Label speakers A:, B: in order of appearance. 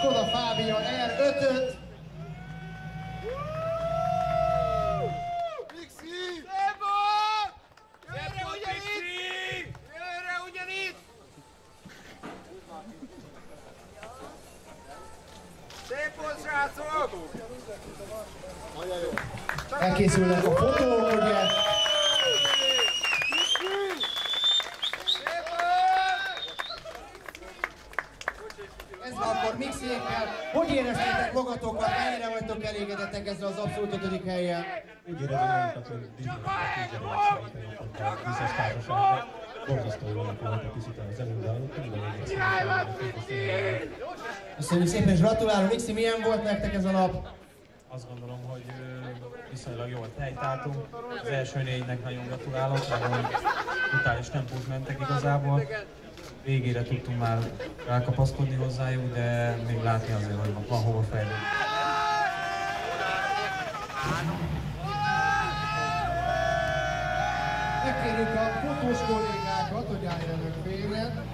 A: Skoda Fabia R5-öt.
B: Szép volt, srácok!
A: Elkészülnek a fotók, ugye?
B: Szép volt!
A: Ez van akkor mixékkel. Hogy éreztétek magatokat? Mennyire vagytok elégedettek ezzel az abszolút ötödik helyen?
C: Úgy érezem magunkat, hogy díjra a bizonyos társaságban. Borzasztó jól voltak készíteni az előadók, minden
A: Köszönjük szépen, és gratulálunk. Mixi, milyen volt nektek ez a nap?
C: Azt gondolom, hogy viszonylag jól helytáltunk. Az első négynek nagyon gratulálok, nagyon brutális tempót mentek igazából. Végére tudtunk már rákapaszkodni hozzájuk, de még látni azért, hogy van hova fejlődni.
A: Megkérjük a fotós kollégákat, hogy álljanak félre.